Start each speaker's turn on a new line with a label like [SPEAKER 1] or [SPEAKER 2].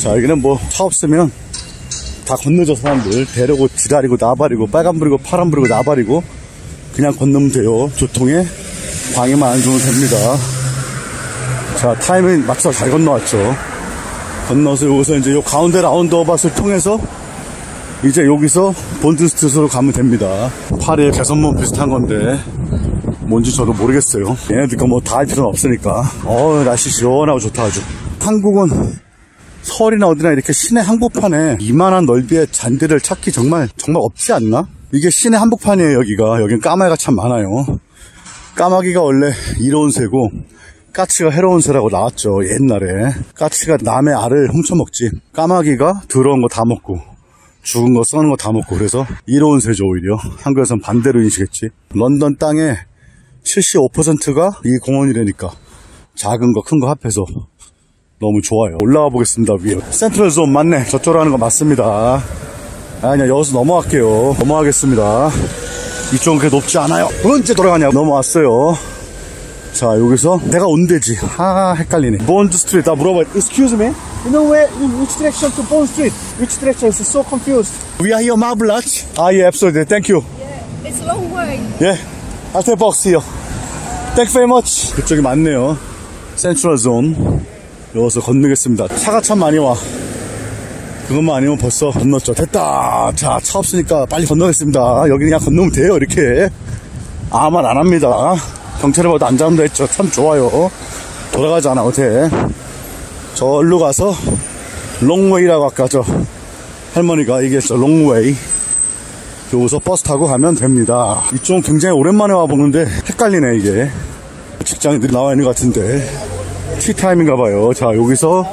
[SPEAKER 1] 자, 여기는 뭐 차 없으면 다 건너죠, 사람들. 대려고 지랄이고 나발이고 빨간불이고 파란불이고 나발이고 그냥 건너면 돼요. 교통에 방해만 안 주면 됩니다. 자, 타이밍 맞춰서 잘 건너왔죠. 건너서 여기서 이제 요 가운데 라운드어밭을 통해서 이제 여기서 본드스트로 가면 됩니다. 파리의 개선문 비슷한 건데 뭔지 저도 모르겠어요. 얘네들 뭐다 할 필요는 없으니까. 어 날씨 시원하고 좋다 아주. 한국은 서울이나 어디나 이렇게 시내 한복판에 이만한 넓이의 잔디를 찾기 정말 정말 없지 않나? 이게 시내 한복판이에요 여기가. 여긴 까마귀가 참 많아요. 까마귀가 원래 이로운 새고 까치가 해로운 새라고 나왔죠 옛날에 까치가 남의 알을 훔쳐먹지 까마귀가 더러운 거 다 먹고 죽은 거 써는 거 다 먹고 그래서 이로운 새죠 오히려 한국에선 반대로 인식했지 런던 땅의 75%가 이 공원이라니까 작은 거 큰 거 합해서 너무 좋아요 올라가 보겠습니다 위에 central zone 맞네 저쪽으로 하는 거 맞습니다 아 그냥 여기서 넘어갈게요 넘어가겠습니다 이쪽은 그렇게 높지 않아요 언제 돌아가냐 넘어왔어요 자 여기서 내가 온 데지 아 헷갈리네 본드 스트리트 나 물어봐 Excuse me You know where which direction to Bond Street Which direction is so confused We are here Arch Ah yeah absolutely thank you
[SPEAKER 2] Yeah, it's a long way.
[SPEAKER 1] Yeah I'll take box here Thank you very much 그쪽이 맞네요 central zone 여기서 건너겠습니다. 차가 참 많이 와. 그것만 아니면 벌써 건넜죠. 됐다. 자 차 없으니까 빨리 건너겠습니다. 여기 그냥 건너면 돼요 이렇게. 아무 말 안 합니다. 경찰에 봐도 안 잡는다 했죠. 참 좋아요. 돌아가지 않아 어때 저기로 가서 롱웨이라고 아까 저 할머니가 얘기했죠. 롱웨이. 여기서 버스 타고 가면 됩니다. 이쪽은 굉장히 오랜만에 와보는데 헷갈리네 이게. 직장인들이 나와 있는 것 같은데 티타임인가 봐요. 자 여기서